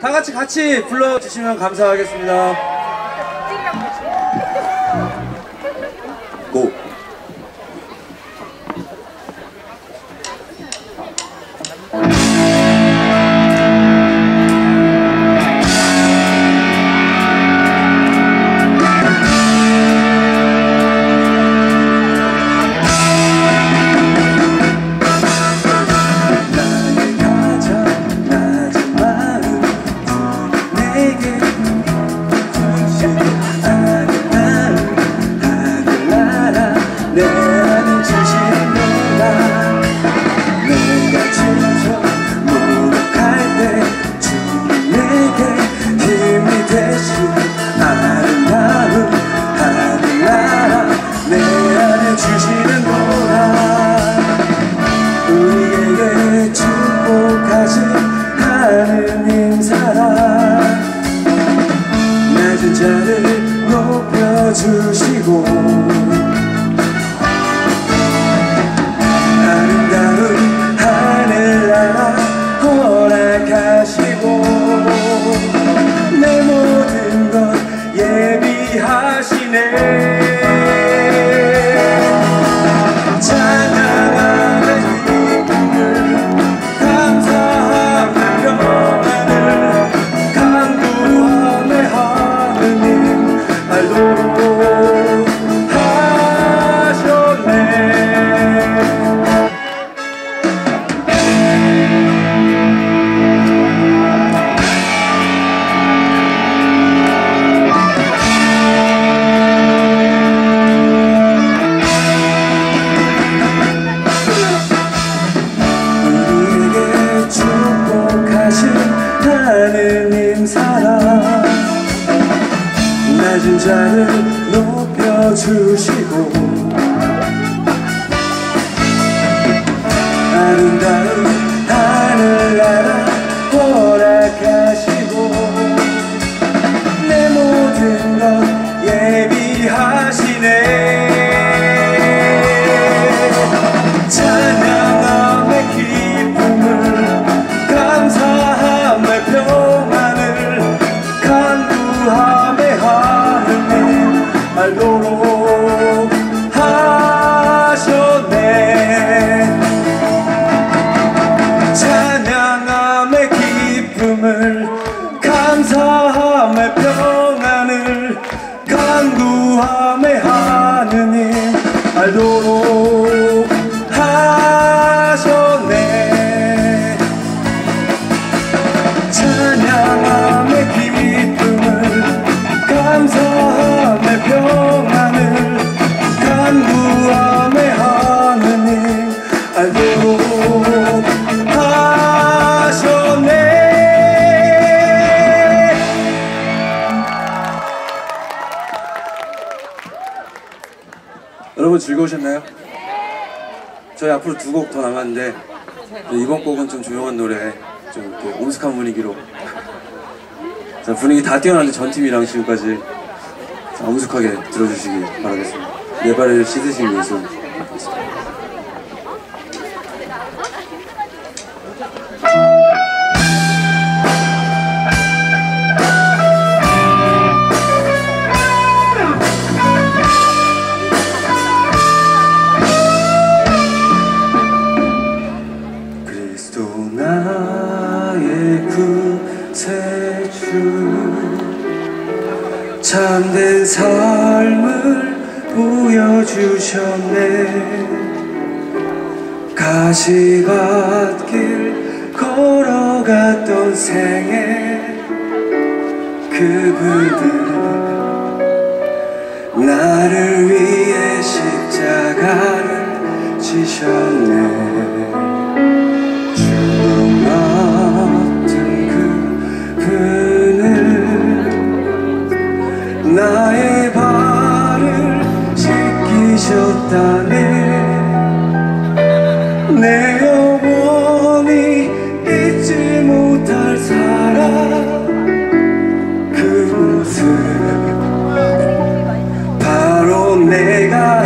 다 같이 같이 불러주시면 감사하겠습니다. 주시고 낮은 자를 높여주시고 아름다운 하늘나라 허락하시 Aldo. 여러분 즐거우셨나요? 저희 앞으로 두 곡 더 남았는데 이번 곡은 좀 조용한 노래 좀 이렇게 엄숙한 분위기로. 자, 분위기 다 뛰어나는데 전 팀이랑 지금까지 자, 엄숙하게 들어주시기 바라겠습니다. 내 발을 씻으신 예수 참된 삶을 보여주셨네. 가시밭길 걸어갔던 생애 그분들 나를 위해 십자가를 지셨네 내 영원히 잊지 못할 사랑. 그 모습 바로 내가